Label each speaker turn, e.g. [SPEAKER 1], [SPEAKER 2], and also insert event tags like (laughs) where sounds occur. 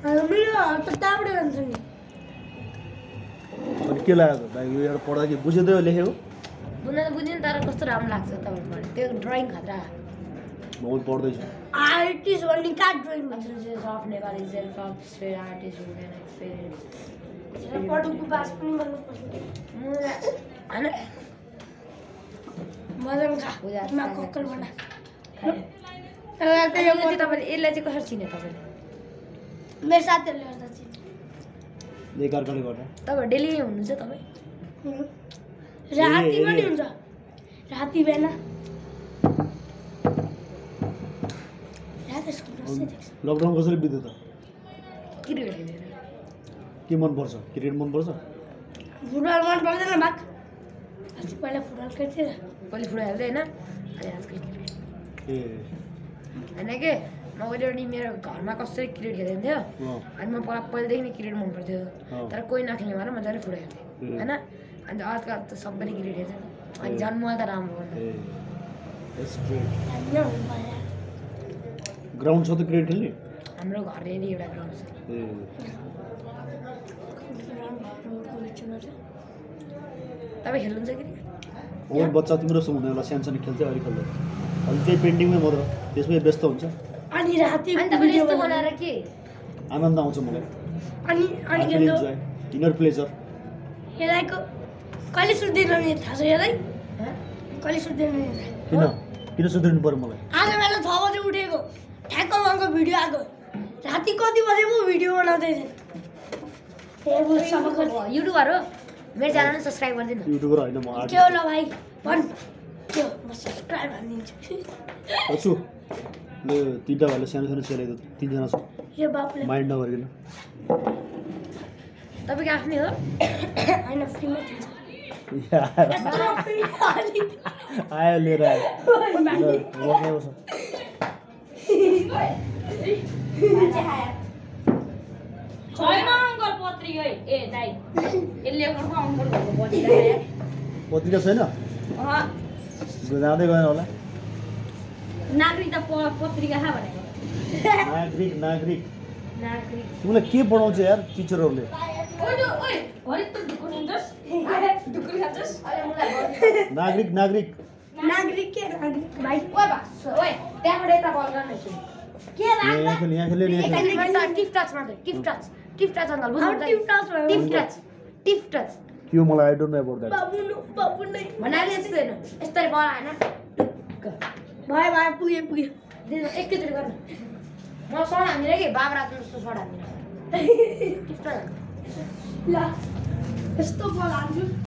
[SPEAKER 1] अनि के लाग्यो त भाइ यो एउटा पढ्दाखेरि बुझ्दै हो लेखेको
[SPEAKER 2] बुझ्न त बुझ्यो नि तर कस्तो राम्रो लाग्छ तपाईँको त्यो ड्रइङ खतरा
[SPEAKER 1] म पनि पढ्दैछु
[SPEAKER 3] आर्टिस्ट भन्ने कहाँ ड्रइङ भन्छ
[SPEAKER 2] Advantages of Nepali self of spirit artist who can experience.
[SPEAKER 3] पढुको बास पनि गर्नुपर्छ
[SPEAKER 2] होइन
[SPEAKER 3] मजाले खा मा कक्कल बना
[SPEAKER 2] अनि यो चाहिँ तपाईँले यसलाई चाहिँ कसरी चिन्यो तपाईँले
[SPEAKER 3] मेरो साथीहरूले गर्दा चाहिँ
[SPEAKER 1] एकअर्काले गर्दा
[SPEAKER 2] तपाईँ डेली हुनुहुन्छ तपाईँ?
[SPEAKER 3] राति पनि हुन्छ। राति देख्छ।
[SPEAKER 1] लकडाउन कसरी बित्यो त?
[SPEAKER 2] क्रिकेट खेलेर।
[SPEAKER 1] के मनपर्छ क्रिकेट मनपर्छ
[SPEAKER 3] फुटबल मन पर्दैन भाग। अस्ति पहिला फुटबल खेल्थेँ।
[SPEAKER 2] पहिले फुटबल खेल्दै होइन अनि क्रिकेट होइन के? म पनि मेरो घरमा कसरी क्रिकेट खेलिन्थ्यो अनि म पहिला पहिलेदेखि नै क्रिकेट मन पर्थ्यो। तर कोही नखेल्ने भएर मजाले फुटबल खेल्थेँ
[SPEAKER 1] ए।
[SPEAKER 2] होइन अन्त आजकल त सबैले क्रिकेट खेल्छ अनि। झन् मलाई त राम्रो
[SPEAKER 1] ग्राउन्ड छ त क्रिकेट खेल्ने
[SPEAKER 2] हाम्रो घर हेरी एउटा ग्राउन्ड छ
[SPEAKER 1] ए
[SPEAKER 2] तपाईँ खेल्नुहुन्छ क्रिकेट
[SPEAKER 1] अरू बच्चा तिम्रो जस्तो हुँदैन होला सानो सानो खेल्थ्यो अहिले खेल्दैन अहिले त्यही पेन्टिङमै मात्र त्यसमै व्यस्त हुन्छ
[SPEAKER 3] अनि राति
[SPEAKER 2] अनि तपाईँले
[SPEAKER 3] भिडियो
[SPEAKER 2] यस्तो
[SPEAKER 3] बनाएर
[SPEAKER 2] बनाएर के?
[SPEAKER 1] आनन्द आउँछ मलाई।
[SPEAKER 3] अनि अनि
[SPEAKER 1] इनर प्लेजर
[SPEAKER 3] यसलाईको कहिले सुत्दैन नि थाहा छ यसलाई
[SPEAKER 2] हँ?
[SPEAKER 3] कहिले सुत्दैन नि
[SPEAKER 1] किन? किन सुध्रिनु पऱ्यो मलाई?
[SPEAKER 3] आज बेला छ बजे उठेको। ठ्याक्क उहाँको भिडियो आएको। राति कति बजे पो भिडियो बनाउँदै थिएँ।
[SPEAKER 2] युट्युबर हो। मेरो च्यानल सब्सक्राइब गरिदिनु।
[SPEAKER 1] युट्युबर होइन म
[SPEAKER 3] के हो ल भाइ? भन्। के हो? म सब्सक्राइब हानिदिन्छु
[SPEAKER 1] छु ल तिनवटा भाइले सानो सानो चलाइदियो तिनजना छ
[SPEAKER 3] यो बाबुले
[SPEAKER 1] माइन्ड नगरिकन
[SPEAKER 2] तपाईँको आफ्नै हो
[SPEAKER 3] होइन फ्रीमा।
[SPEAKER 1] आयो लिएर आयो
[SPEAKER 2] पत्रिका
[SPEAKER 1] छैन जाँदै गएन होला
[SPEAKER 2] नागरिकता प- पत्रिका खा भनेको
[SPEAKER 1] नागरिक नागरिक।
[SPEAKER 2] नागरिक।
[SPEAKER 1] तिमीलाई के पढाउँछ यार टिचरहरूले? (laughs) (laughs) नागरिक नागरिक।
[SPEAKER 3] नागरिक के नागरिक? भाइ।
[SPEAKER 2] त्यहाँबाट यता बल गर्नेछु
[SPEAKER 3] के
[SPEAKER 1] यहाँ यहाँ खेल यहाँ खेल यहाँ खेल
[SPEAKER 2] टिप टच मात्रै tip touch tip touch uncle
[SPEAKER 3] अब
[SPEAKER 2] बुझ्नुहुन्छ
[SPEAKER 3] टिप टच भयो।
[SPEAKER 2] Tip touch tip touch.
[SPEAKER 1] के हो मलाई I don't know about that
[SPEAKER 3] बाबु नु बाबु नै
[SPEAKER 2] भन्नाले यस्तो होइन यस्तरी बल होइन टुक्क
[SPEAKER 3] भयो भयो पुगे पुगे
[SPEAKER 2] दिनु एकैचोटि गर्नु म सड हान्दिनँ कि बाबरा जस्तो सड हान्दिनँ
[SPEAKER 3] ल यस्तो बल हाल्छु